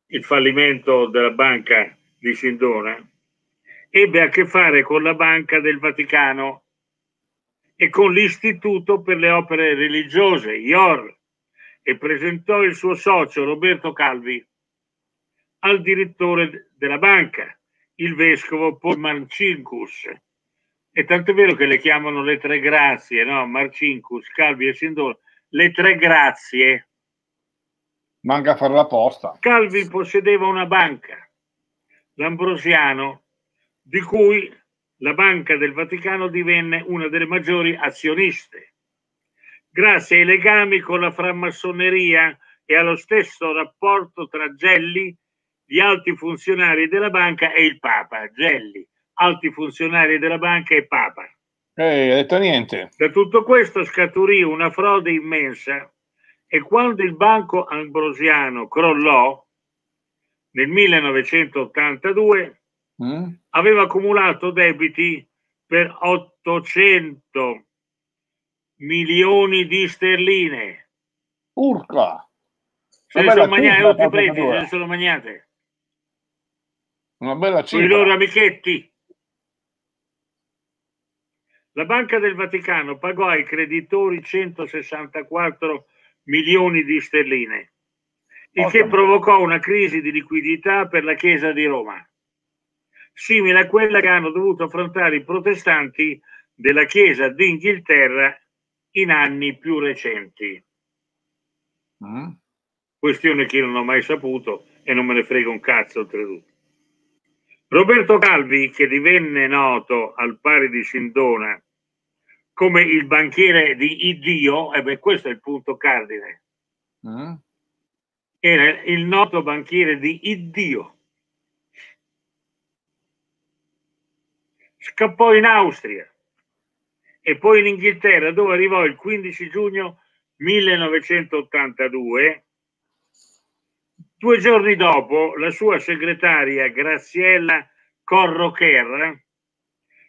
il fallimento della banca di Sindona, ebbe a che fare con la Banca del Vaticano e con l'Istituto per le opere religiose, IOR, e presentò il suo socio Roberto Calvi al direttore della banca, il vescovo Paul Marcinkus. E tanto è vero che le chiamano le tre grazie, no? Marcinkus, Calvi e Sindona, le tre grazie. Manca a fare la posta. Calvi possedeva una banca l'Ambrosiano, di cui la Banca del Vaticano divenne una delle maggiori azioniste. Grazie ai legami con la framassoneria e allo stesso rapporto tra Gelli, gli alti funzionari della banca e il Papa. Gelli, alti funzionari della banca e Papa. Ehi, hai detto niente. Da tutto questo scaturì una frode immensa e quando il banco ambrosiano crollò, nel 1982 mm. aveva accumulato debiti per 800 milioni di sterline. Urca! Se ne sono magnate tutti i preti, se ne sono magnate. Una bella cifra. I loro amichetti. La Banca del Vaticano pagò ai creditori 164 milioni di sterline il che provocò una crisi di liquidità per la Chiesa di Roma, simile a quella che hanno dovuto affrontare i protestanti della Chiesa d'Inghilterra in anni più recenti. Mm. Questione che io non ho mai saputo e non me ne frega un cazzo oltretutto. Roberto Calvi, che divenne noto al pari di Sindona come il banchiere di Iddio, e beh, questo è il punto cardine. Mm era il noto banchiere di Iddio. Scappò in Austria e poi in Inghilterra dove arrivò il 15 giugno 1982. Due giorni dopo la sua segretaria Graziella Corrocher,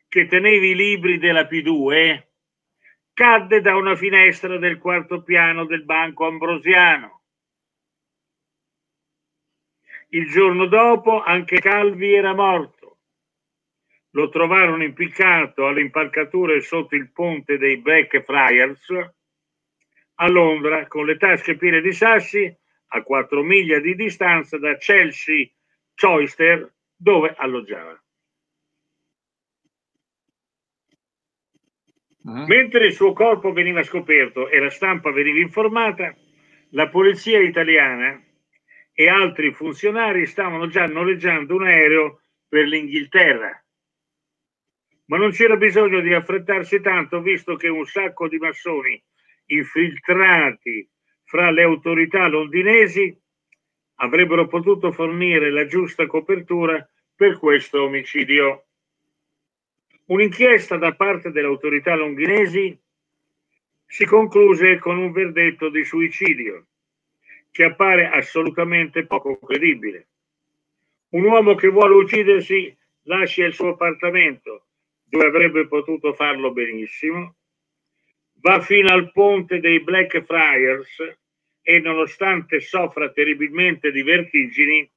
che teneva i libri della P2, cadde da una finestra del quarto piano del Banco Ambrosiano. Il giorno dopo anche Calvi era morto lo trovarono impiccato alle impalcature sotto il ponte dei Blackfriars a Londra con le tasche piene di sassi a quattro miglia di distanza da Chelsea Choister dove alloggiava. Uh-huh. Mentre il suo corpo veniva scoperto e la stampa veniva informata, la polizia italiana e altri funzionari stavano già noleggiando un aereo per l'Inghilterra ma non c'era bisogno di affrettarsi tanto visto che un sacco di massoni infiltrati fra le autorità londinesi avrebbero potuto fornire la giusta copertura per questo omicidio. Un'inchiesta da parte delle autorità londinesi si concluse con un verdetto di suicidio che appare assolutamente poco credibile. Un uomo che vuole uccidersi lascia il suo appartamento, dove avrebbe potuto farlo benissimo, va fino al ponte dei Blackfriars e nonostante soffra terribilmente di vertigini,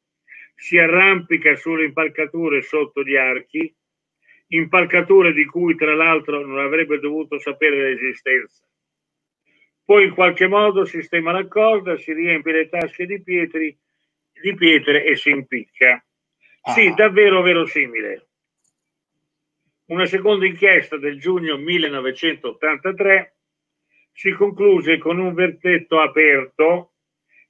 si arrampica sulle impalcature sotto gli archi, impalcature di cui tra l'altro non avrebbe dovuto sapere l'esistenza. Poi in qualche modo sistema la corda, si riempie le tasche di, pietri, di pietre e si impicca. Sì, ah. davvero verosimile. Una seconda inchiesta del giugno 1983 si concluse con un verdetto aperto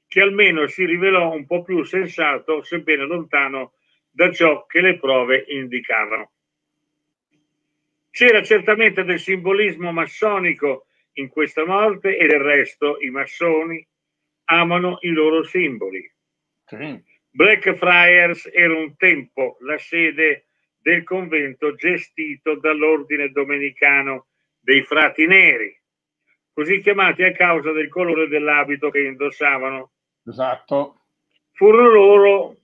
che almeno si rivelò un po' più sensato, sebbene lontano da ciò che le prove indicavano. C'era certamente del simbolismo massonico in questa morte e del resto i massoni amano i loro simboli. Sì. Blackfriars era un tempo la sede del convento gestito dall'ordine domenicano dei frati neri, così chiamati a causa del colore dell'abito che indossavano. Esatto. Furono loro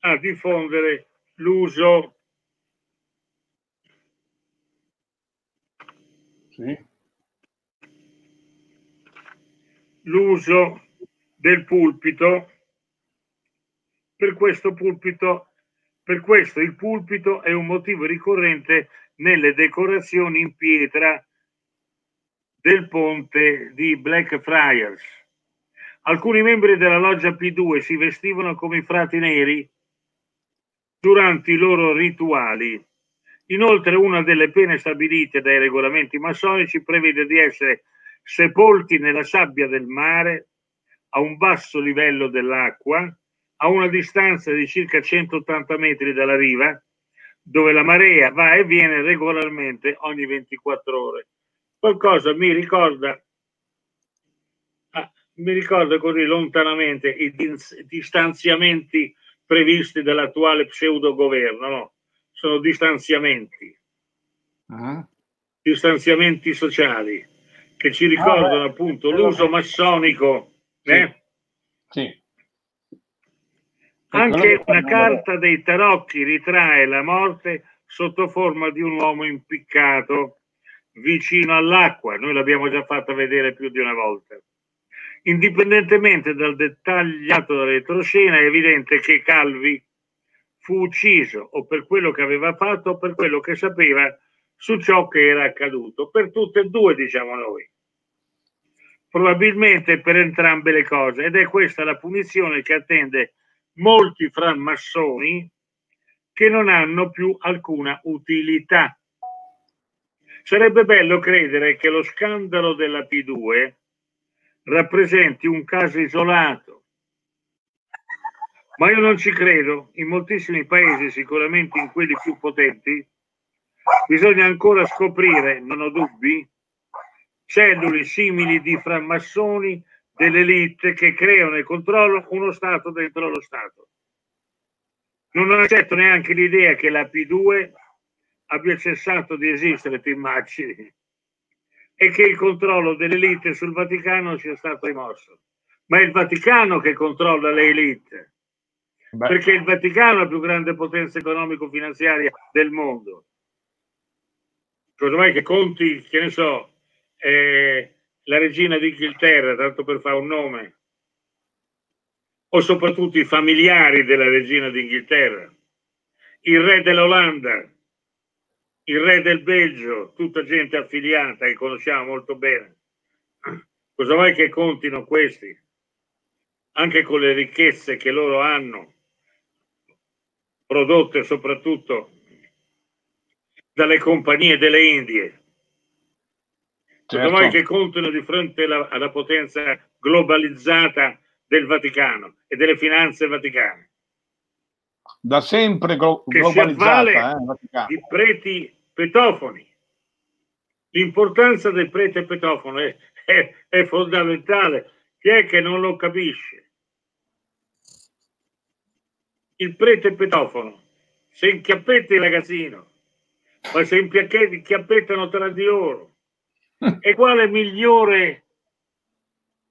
a diffondere l'uso sì. l'uso del pulpito. Per questo pulpito per questo il pulpito è un motivo ricorrente nelle decorazioni in pietra del ponte di Blackfriars. Alcuni membri della loggia P2 si vestivano come i frati neri durante i loro rituali. Inoltre una delle pene stabilite dai regolamenti massonici prevede di essere sepolti nella sabbia del mare a un basso livello dell'acqua a una distanza di circa 180 metri dalla riva, dove la marea va e viene regolarmente ogni 24 ore. Qualcosa mi ricorda, ah, mi ricorda così lontanamente i distanziamenti previsti dall'attuale pseudo governo, no? sono distanziamenti, uh-huh. distanziamenti sociali che ci ricordano ah, appunto l'uso massonico. Sì. Eh? sì. Anche una carta dei tarocchi ritrae la morte sotto forma di un uomo impiccato vicino all'acqua. Noi l'abbiamo già fatta vedere più di una volta. Indipendentemente dal dettagliato retroscena, è evidente che Calvi fu ucciso o per quello che aveva fatto o per quello che sapeva su ciò che era accaduto. Per tutte e due, diciamo noi. Probabilmente per entrambe le cose. Ed è questa la punizione che attende molti frammmassoni che non hanno più alcuna utilità. Sarebbe bello credere che lo scandalo della P2 rappresenti un caso isolato, ma io non ci credo. In moltissimi paesi, sicuramente in quelli più potenti, bisogna ancora scoprire, non ho dubbi, cellule simili di frammmassoni dell'elite che creano e controllano uno Stato dentro lo Stato. Non accetto neanche l'idea che la P2 abbia cessato di esistere, ti immagini? e che il controllo dell'elite sul Vaticano sia stato rimosso. Ma è il Vaticano che controlla le elite, Beh. perché il Vaticano è la più grande potenza economico-finanziaria del mondo. Cosa mai che conti, che ne so, eh, la regina d'Inghilterra, tanto per fare un nome, o soprattutto i familiari della regina d'Inghilterra, il re dell'Olanda, il re del Belgio, tutta gente affiliata che conosciamo molto bene. Cosa vuoi che contino questi? Anche con le ricchezze che loro hanno, prodotte soprattutto dalle compagnie delle Indie. Certo. Vuoi che contino di fronte alla, alla potenza globalizzata del Vaticano e delle finanze vaticane? Da sempre glo- che globalizzata. Eh, di preti petofoni. L'importanza del prete petofono è, è, è fondamentale. Chi è che non lo capisce? Il prete petofono, se inchiappetta il ragazzino, ma se inchiappettano tra di loro, e quale migliore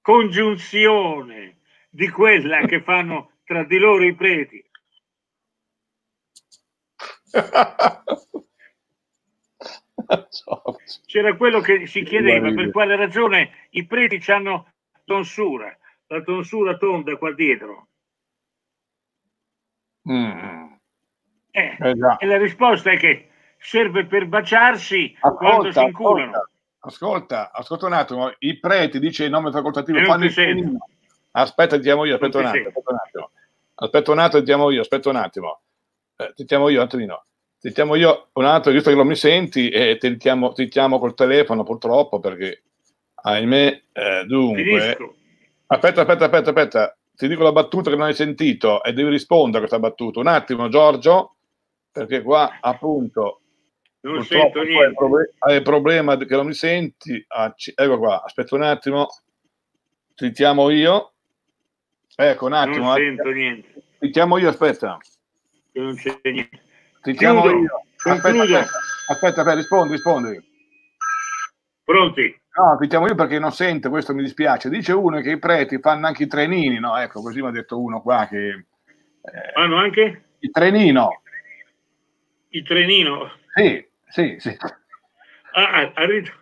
congiunzione di quella che fanno tra di loro i preti? [LAUGHS] C'era quello che si chiedeva per quale ragione i preti hanno tonsura, la tonsura tonda qua dietro. Mm. Eh, eh e la risposta è che serve per baciarsi ascolta, quando si inculano. Ascolta, ascolta un attimo, i preti, dice il nome facoltativo, fanno il Aspetta, ti chiamo io, aspetta un, attimo, aspetta un attimo. Aspetta un attimo, ti chiamo io, aspetta un attimo. Eh, ti chiamo io, Antonino. Ti chiamo io un attimo, visto che non mi senti, e ti chiamo, ti chiamo col telefono purtroppo perché, ahimè, eh, dunque... Finisco. Aspetta, aspetta, aspetta, aspetta. Ti dico la battuta che non hai sentito e devi rispondere a questa battuta. Un attimo, Giorgio, perché qua appunto non sento niente. Hai il problema che non mi senti. Ah, ecco qua, aspetta un attimo. Ti chiamo io. Ecco un attimo. Non eh. sento niente. Ti chiamo io, aspetta. Non c'è niente. Ti chiamo Chiudo. io. Aspetta, aspetta, aspetta, aspetta, rispondi, rispondi. Pronti? No, ti chiamo io perché non sento, questo mi dispiace. Dice uno che i preti fanno anche i trenini, no? Ecco, così mi ha detto uno qua che... Eh, fanno anche? Il trenino. Il trenino? Sì, sì, sì. Ah, ah al, ritmo,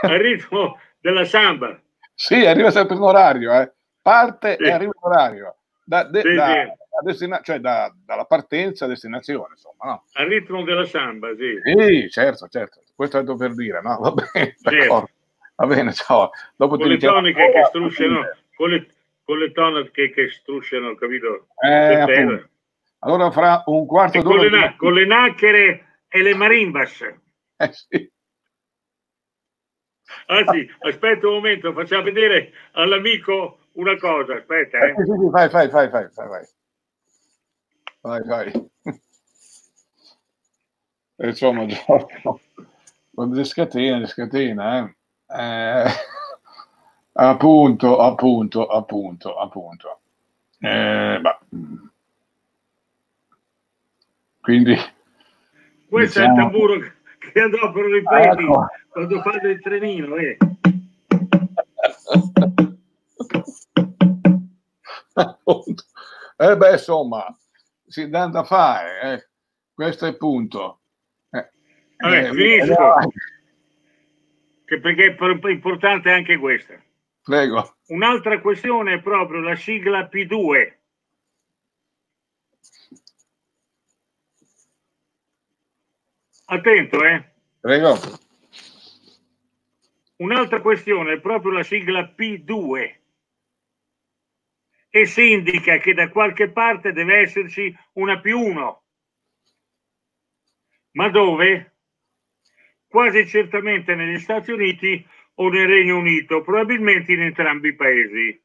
al ritmo della samba. Sì, arriva sempre in orario, eh. parte sì. e arriva in orario. Da, de, sì, da, sì. destina- cioè da, dalla partenza a destinazione, insomma, no? Al ritmo della samba, sì. Sì, certo, certo. Questo è da per dire, no? Va bene, certo. Va bene, ciao. Dopo con le toniche che strusciano, con le, con le toniche che strusciano, capito? Eh, allora fra un quarto d'ora... Con le, con le nacchere e le marimbas. Eh sì. Anzi, aspetta un momento, facciamo vedere all'amico una cosa, aspetta. Eh. Sì, sì, vai, vai, vai, vai, vai. Vai, vai. Insomma, Giorgio, quando si scatena, si scatena, eh. eh. appunto, appunto, appunto, appunto. Eh, Quindi questo diciamo... è il tamburo che adoperano i preti ecco. quando fanno il trenino. Eh. eh beh, insomma, si dà da fare. Eh. Questo è il punto. Eh. Vabbè, eh, finisco. Che perché è importante anche questa. Prego. Un'altra questione è proprio la sigla P2 Attento, eh. Prego. Un'altra questione è proprio la sigla P2 e si indica che da qualche parte deve esserci una più 1. Ma dove? Quasi certamente negli Stati Uniti o nel Regno Unito, probabilmente in entrambi i paesi.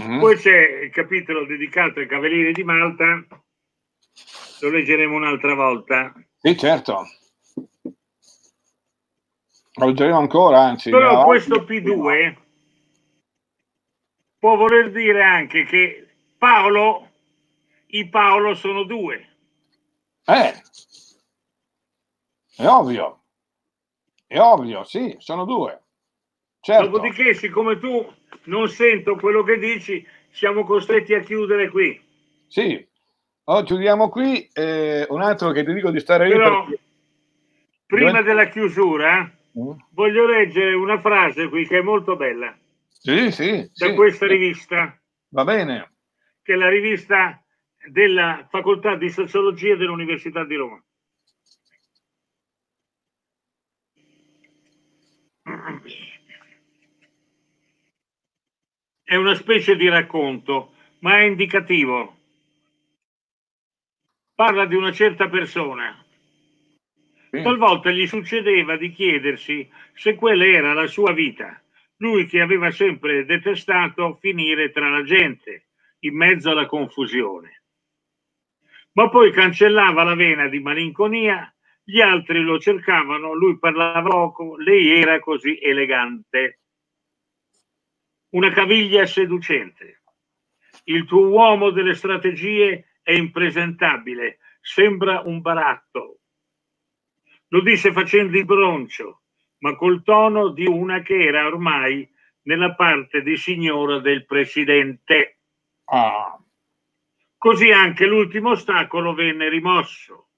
Mm-hmm. Poi c'è il capitolo dedicato ai Cavalieri di Malta lo leggeremo un'altra volta. Sì, certo. Lo leggeremo ancora, anzi. Però questo P2 può voler dire anche che Paolo, i Paolo sono due. Eh, è ovvio. È ovvio, sì, sono due. Certo. Dopodiché, siccome tu non sento quello che dici, siamo costretti a chiudere qui. Sì, oh, chiudiamo qui. Eh, un altro che ti dico di stare Però, lì. Perché... Prima della chiusura, mm. voglio leggere una frase qui che è molto bella. Sì, sì. Da sì, questa rivista. Va bene. Che è la rivista della Facoltà di Sociologia dell'Università di Roma. È una specie di racconto, ma è indicativo. Parla di una certa persona. Talvolta gli succedeva di chiedersi se quella era la sua vita, lui che aveva sempre detestato finire tra la gente, in mezzo alla confusione. Ma poi cancellava la vena di malinconia, gli altri lo cercavano, lui parlava poco, lei era così elegante una caviglia seducente. Il tuo uomo delle strategie è impresentabile, sembra un baratto. Lo disse facendo il broncio, ma col tono di una che era ormai nella parte di signora del presidente. Ah. Così anche l'ultimo ostacolo venne rimosso.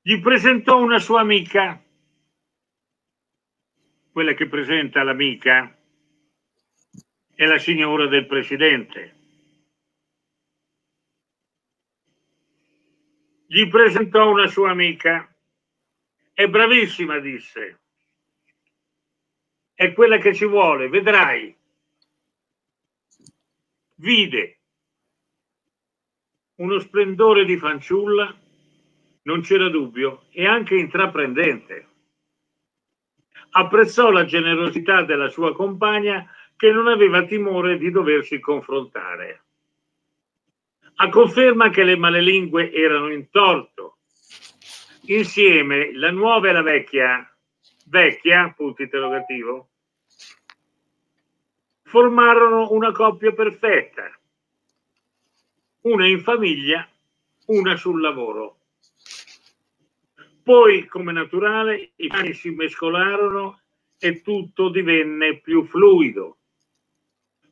Gli presentò una sua amica, quella che presenta l'amica, è la signora del presidente. Gli presentò una sua amica. È bravissima, disse. È quella che ci vuole, vedrai. Vide uno splendore di fanciulla, non c'era dubbio, e anche intraprendente. Apprezzò la generosità della sua compagna che non aveva timore di doversi confrontare. A conferma che le malelingue erano in torto. Insieme la nuova e la vecchia, vecchia, punto interrogativo, formarono una coppia perfetta. Una in famiglia, una sul lavoro. Poi, come naturale, i cani si mescolarono e tutto divenne più fluido.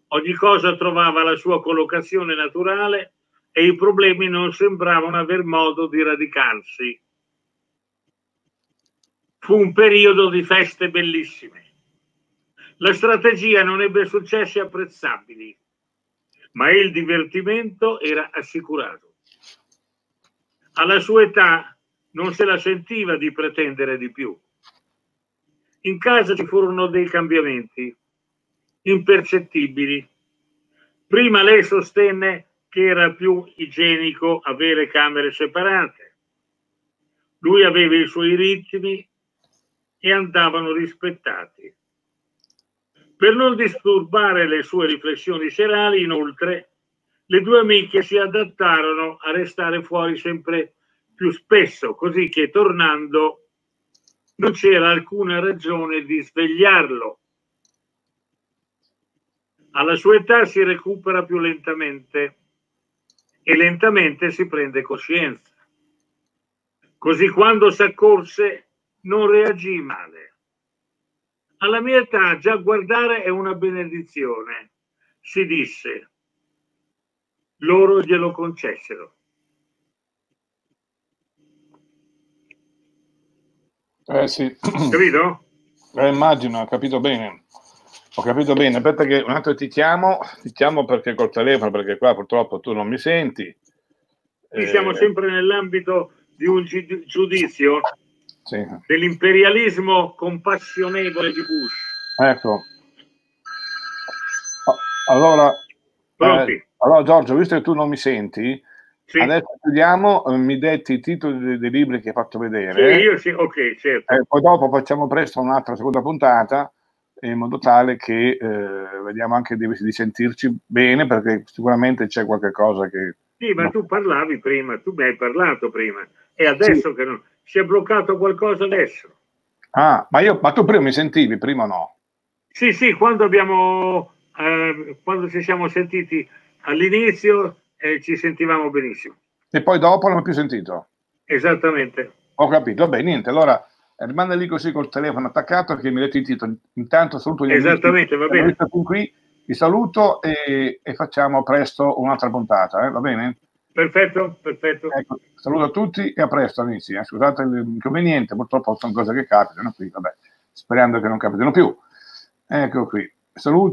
Ogni cosa trovava la sua collocazione naturale e i problemi non sembravano aver modo di radicarsi. Fu un periodo di feste bellissime. La strategia non ebbe successi apprezzabili, ma il divertimento era assicurato. Alla sua età non se la sentiva di pretendere di più. In casa ci furono dei cambiamenti impercettibili. Prima lei sostenne che era più igienico avere camere separate. Lui aveva i suoi ritmi e andavano rispettati. Per non disturbare le sue riflessioni serali, inoltre, le due amiche si adattarono a restare fuori sempre più spesso, così che tornando non c'era alcuna ragione di svegliarlo alla sua età si recupera più lentamente e lentamente si prende coscienza. Così quando si accorse non reagì male. Alla mia età già guardare è una benedizione, si disse. Loro glielo concessero. Eh sì. Capito? Eh, immagino, ho capito bene. Ho capito bene, aspetta che un attimo ti chiamo, ti chiamo perché col telefono, perché qua purtroppo tu non mi senti. Qui eh, siamo sempre nell'ambito di un giudizio sì. dell'imperialismo compassionevole di Bush. Ecco. Allora, eh, allora Giorgio, visto che tu non mi senti, sì. adesso chiudiamo, eh, mi detti i titoli dei, dei, libri che hai fatto vedere. Sì, io sì, ok, certo. Eh, poi dopo facciamo presto un'altra seconda puntata in modo tale che eh, vediamo anche di, di, sentirci bene perché sicuramente c'è qualche cosa che... Sì, ma no. tu parlavi prima, tu mi hai parlato prima e adesso sì. che non... Si è bloccato qualcosa adesso. Ah, ma, io, ma tu prima mi sentivi, prima no? Sì, sì, quando abbiamo... Eh, quando ci siamo sentiti all'inizio eh, ci sentivamo benissimo. E poi dopo non ho più sentito? Esattamente. Ho capito, beh, niente, allora rimane lì così col telefono attaccato che mi letti il titolo. Intanto saluto gli Esattamente, amici, va bene. Qui, vi saluto e, e, facciamo presto un'altra puntata, eh? va bene? Perfetto, perfetto. Ecco, saluto a tutti e a presto amici. Eh? Scusate l'inconveniente, purtroppo sono cose che capitano qui, vabbè, sperando che non capitino più. Ecco qui. Saluto.